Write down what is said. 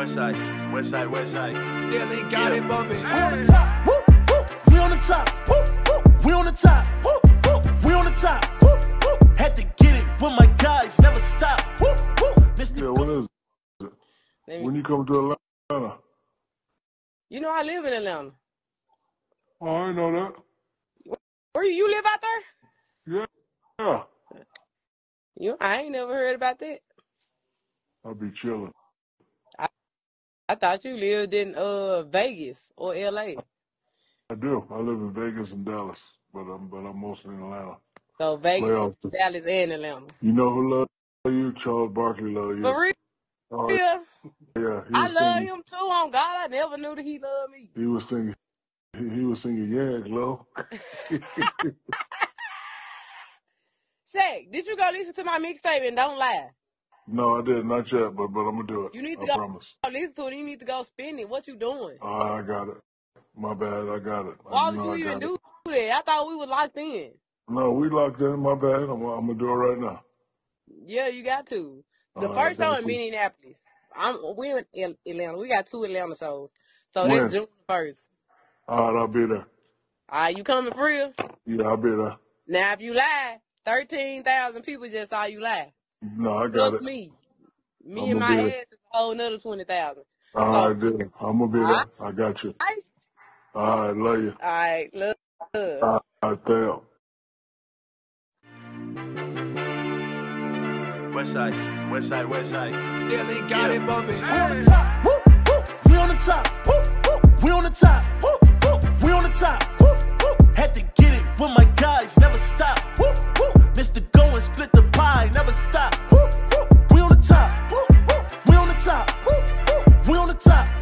West side, west side, west. Yeah, they got it bumping. We on the top. Woo, woo. We on the top. Woo, woo. We on the top. Woo, woo. We on the top. Woo, woo. Had to get it with my guys, never stop. Woo, woo. Mr. Yeah, when is it? Let When you come to Atlanta? you know I live in Atlanta. Oh, I know that. Where you, you live out there? Yeah. Yeah. You I ain't never heard about that. I'll be chilling. I, thought you lived in uh Vegas or LA. I do. I live in Vegas and Dallas, but I'm but I'm mostly in Atlanta. So Vegas, Playoffs. Dallas, and Atlanta. You know who loves you? Charles Barkley loves you. For real? Oh Yeah. yeah, I love singing. him too. On God, I never knew that he loved me. He was singing. He, he was singing Yeah, Glo. Shaq, did you go listen to my mixtape and don't lie? No, I did not yet, but but I'm gonna do it. You need to I go promise. listen to it. You need to go spend it. What you doing? Uh, I got it. My bad. I got it. I, Why you would know you I even got it. do that? I thought we were locked in. No, we locked in. My bad. I'm, I'm gonna do it right now. Yeah, you got to. The All right, first show in. Minneapolis. I'm we're in Atlanta. We got two Atlanta shows. So When? that's June first. All right, I'll be there. All right, you coming for real? Yeah, I'll be there. Now, if you lie, thirteen thousand people just saw you lie. No, I got Plus it. me, me I'm and my be head is a whole another twenty thousand. All So, right, then. I'm gonna be all right, there. I got you. all All right, love you. right, look. look. All right, thank West side, west side, west side. Yeah, they got it bumping. We on the top. Woo, woo. We on the top. Woo, woo. We on the top. Woo, woo. We on the top. Woo, woo. Had to get it with my split never stop. We on the top. We on the top. We on the top.